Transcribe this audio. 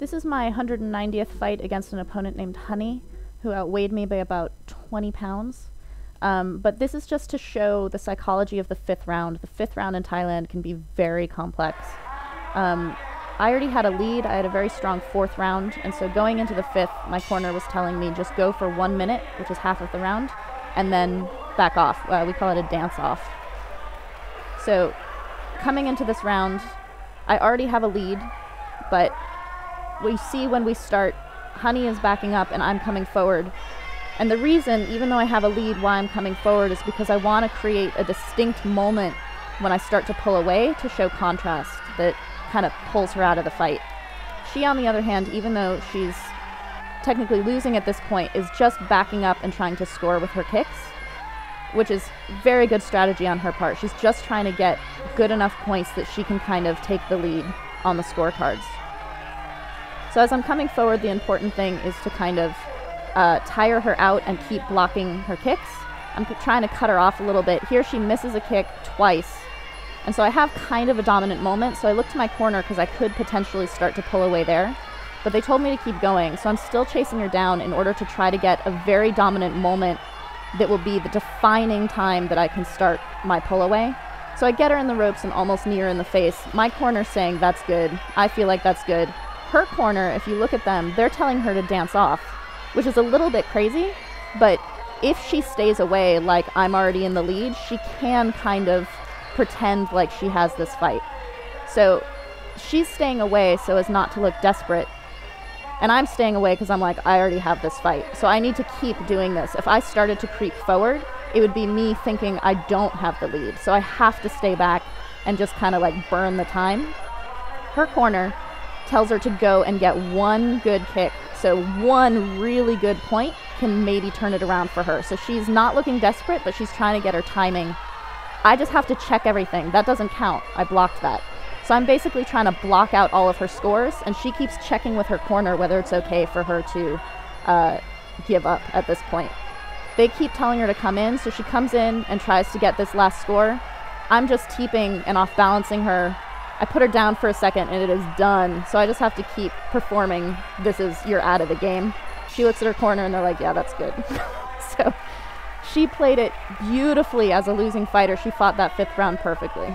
This is my 190th fight against an opponent named Honey, who outweighed me by about 20 pounds. Um, but this is just to show the psychology of the fifth round. The fifth round in Thailand can be very complex. Um, I already had a lead. I had a very strong fourth round. And so going into the fifth, my corner was telling me just go for one minute, which is half of the round, and then back off. Uh, we call it a dance off. So coming into this round, I already have a lead, but we see when we start, Honey is backing up and I'm coming forward. And the reason, even though I have a lead, why I'm coming forward is because I want to create a distinct moment when I start to pull away to show contrast that kind of pulls her out of the fight. She, on the other hand, even though she's technically losing at this point, is just backing up and trying to score with her kicks, which is very good strategy on her part. She's just trying to get good enough points that she can kind of take the lead on the scorecards. So as I'm coming forward, the important thing is to kind of uh, tire her out and keep blocking her kicks. I'm trying to cut her off a little bit. Here she misses a kick twice. And so I have kind of a dominant moment. So I look to my corner because I could potentially start to pull away there. But they told me to keep going. So I'm still chasing her down in order to try to get a very dominant moment that will be the defining time that I can start my pull away. So I get her in the ropes and almost near in the face. My corner saying, that's good. I feel like that's good her corner, if you look at them, they're telling her to dance off, which is a little bit crazy, but if she stays away like I'm already in the lead, she can kind of pretend like she has this fight. So she's staying away so as not to look desperate. And I'm staying away because I'm like, I already have this fight. So I need to keep doing this. If I started to creep forward, it would be me thinking I don't have the lead. So I have to stay back and just kind of like burn the time. Her corner tells her to go and get one good kick. So one really good point can maybe turn it around for her. So she's not looking desperate, but she's trying to get her timing. I just have to check everything. That doesn't count. I blocked that. So I'm basically trying to block out all of her scores, and she keeps checking with her corner whether it's okay for her to uh, give up at this point. They keep telling her to come in, so she comes in and tries to get this last score. I'm just keeping and off balancing her I put her down for a second and it is done. So I just have to keep performing. This is, you're out of the game. She looks at her corner and they're like, yeah, that's good. so she played it beautifully as a losing fighter. She fought that fifth round perfectly.